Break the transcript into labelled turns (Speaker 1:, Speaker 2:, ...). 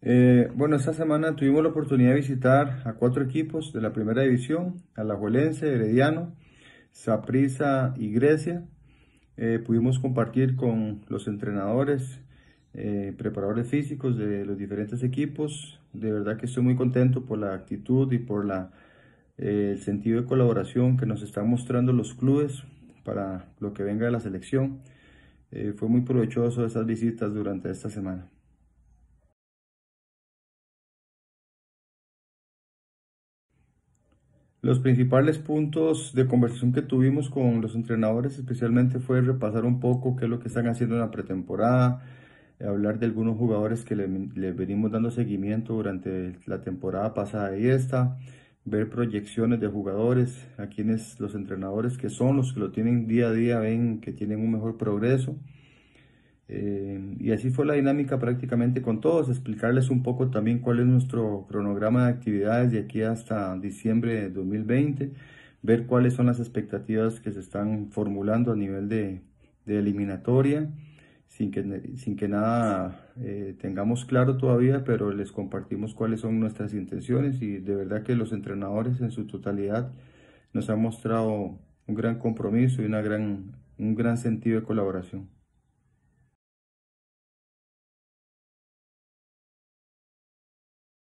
Speaker 1: Eh, bueno, esta semana tuvimos la oportunidad de visitar a cuatro equipos de la primera división, Alajuelense, Herediano, Saprissa y Grecia. Eh, pudimos compartir con los entrenadores, eh, preparadores físicos de los diferentes equipos. De verdad que estoy muy contento por la actitud y por el sentido de colaboración que nos están mostrando los clubes para lo que venga de la selección. fue muy provechoso esas visitas durante esta semana. Los principales puntos de conversación que tuvimos con los entrenadores especialmente fue repasar un poco qué es lo que están haciendo en la pretemporada, hablar de algunos jugadores que le, venimos dando seguimiento durante la temporada pasada y esta, ver proyecciones de jugadores, a quienes los entrenadores que son los que lo tienen día a día ven que tienen un mejor progreso. Eh, y así fue la dinámica prácticamente con todos, explicarles un poco también cuál es nuestro cronograma de actividades de aquí hasta diciembre de 2020, ver cuáles son las expectativas que se están formulando a nivel de, de eliminatoria, sin que, sin que nada eh, tengamos claro todavía, pero les compartimos cuáles son nuestras intenciones y de verdad que los entrenadores en su totalidad nos han mostrado un gran compromiso y una gran, un gran sentido de colaboración.